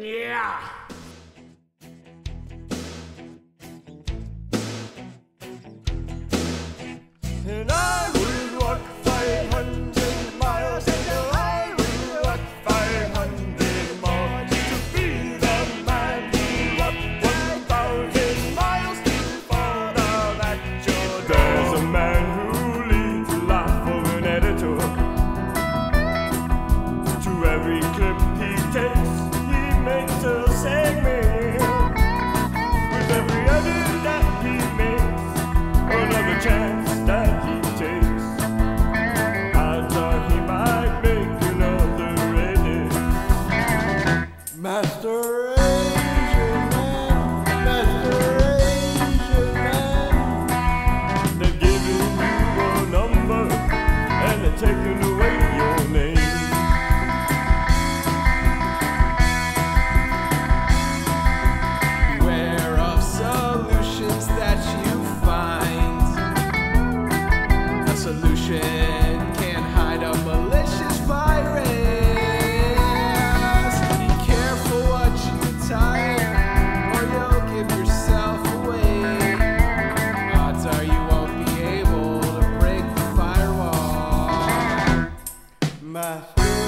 Yeah.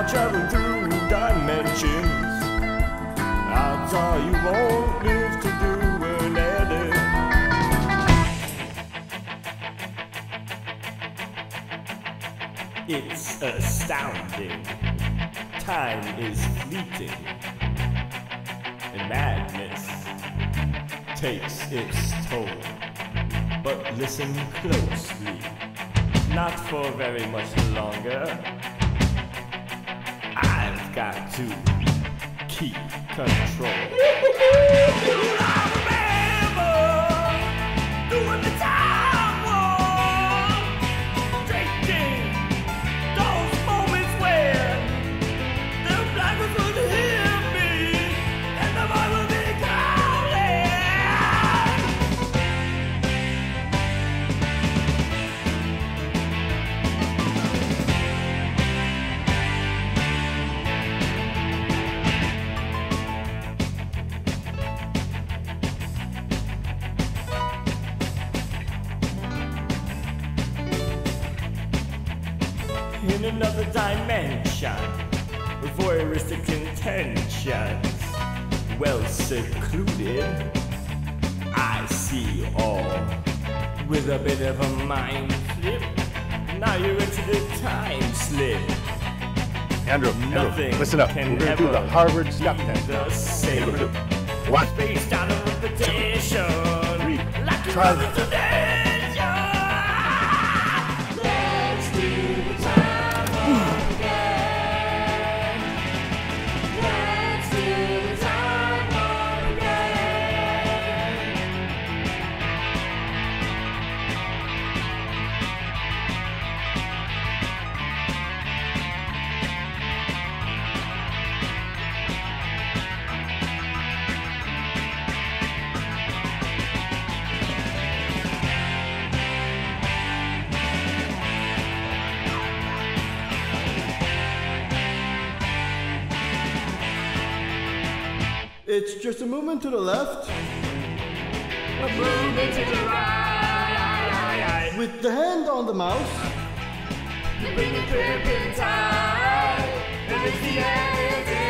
while traveling through dimensions. Odds are you won't live to do an edit. It's astounding. Time is fleeting. And madness takes its toll. But listen closely not for very much longer. Got to keep control. in another dimension. Voyeuristic intentions, well secluded. I see all with a bit of a mind flip. Now you're into the time slip. Andrew, Andrew, listen up. can We're going to do the Harvard step test. The same. What? Based on a repetition. Three. Like Try It's just a movement to the left Moving to the right. with the hand on the mouse. You bring the grip in time. And it's the editing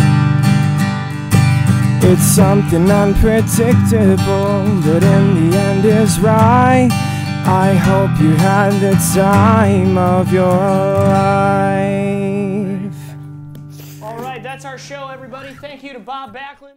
It's something unpredictable, but in the end is right. I hope you had the time of your life. All right, that's our show, everybody. Thank you to Bob Backlund.